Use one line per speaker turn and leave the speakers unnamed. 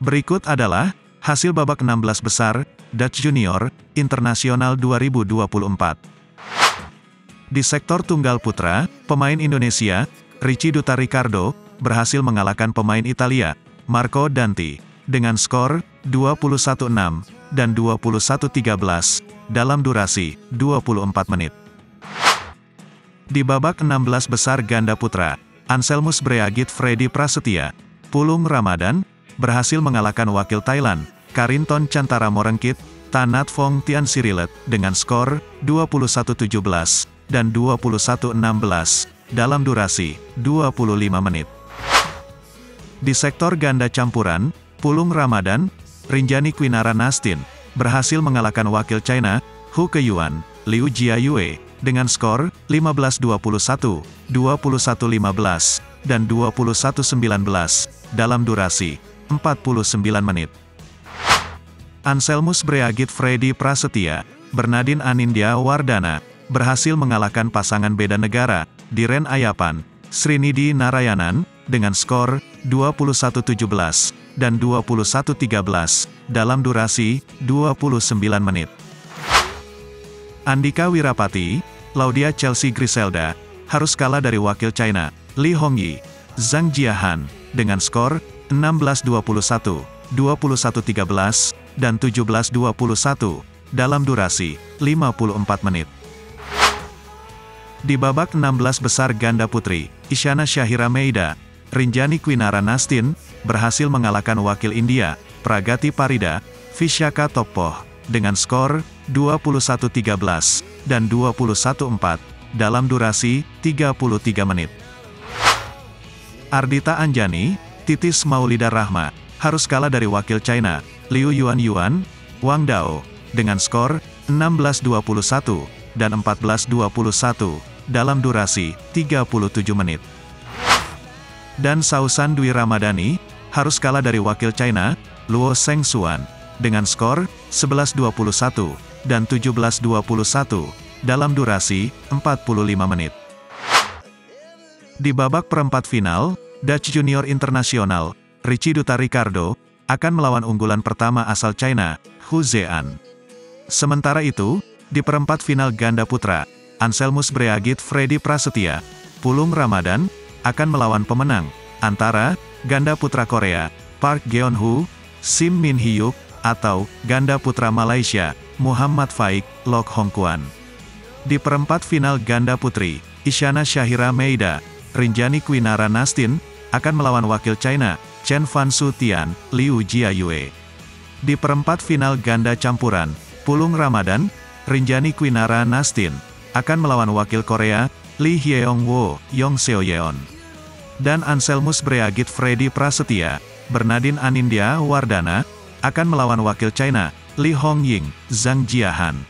Berikut adalah hasil babak 16 besar Dutch Junior Internasional 2024. Di sektor tunggal putra, pemain Indonesia, Ricci Duta Ricardo, berhasil mengalahkan pemain Italia, Marco Danti, dengan skor 21-6 dan 21-13 dalam durasi 24 menit. Di babak 16 besar ganda putra, Anselmus Breagit Freddy Prasetya, Pulung Ramadan, berhasil mengalahkan wakil Thailand, Karinton Cantara Morengkit, Tanat Fong Tian Sirilet, dengan skor 21-17 dan 21-16 dalam durasi 25 menit. Di sektor ganda campuran, Pulung Ramadan, Rinjani Kwinara Nastin, berhasil mengalahkan wakil China, Hu Keyuan, Liu Jiayue, dengan skor 15-21, 21-15, dan 21-19, dalam durasi 49 menit. Anselmus Breagit Freddy Prasetya, Bernadine Anindya Wardana, berhasil mengalahkan pasangan beda negara, Diren Ayapan, Srinidi Narayanan, dengan skor 21-17 dan 21-13 dalam durasi 29 menit. Andika Wirapati, Laudia Chelsea Griselda, harus kalah dari wakil China, Li Hongyi, Zhang Jiahan, dengan skor 16-21, 21-13, dan 17-21, dalam durasi 54 menit. Di babak 16 besar ganda putri, Isyana Syahira Meida, Rinjani Kwinara Nastin, berhasil mengalahkan wakil India, Pragati Parida, Vishaka Topoh, dengan skor 21-13 dan 21-4, dalam durasi 33 menit. Ardita Anjani, Titis Maulida Rahma, harus kalah dari wakil China, Liu Yuan Yuan, Wang Dao, dengan skor 16-21 dan 14-21 dalam durasi 37 menit. Dan Sausan Dwi Ramadhani, harus kalah dari wakil China, Luo Seng Xuan, dengan skor 11-21 dan 17-21 dalam durasi 45 menit. Di babak perempat final, Dutch Junior Internasional, Ricci Duta Ricardo, akan melawan unggulan pertama asal China, Hu Zean. Sementara itu, di perempat final ganda putra, Anselmus Breagit Freddy Prasetya, Pulung Ramadan, akan melawan pemenang, antara, ganda putra Korea, Park Geon-hu, Sim Min Hyuk, atau, ganda putra Malaysia, Muhammad Faik, Lok Hong Kwan. Di perempat final ganda putri, Isyana Syahira Meida, Rinjani Kwinara Nastin, akan melawan wakil China, Chen Fan Su Tian, Liu Jiayue. Di perempat final ganda campuran, Pulung Ramadan, Rinjani Kwinara Nastin, akan melawan wakil Korea, Lee Hyeong Wo, Yong Seo Yeon. Dan Anselmus Breagit Freddy Prasetya, Bernadine Anindya Wardana, akan melawan wakil China, Lee Hong Ying, Zhang Jiahan.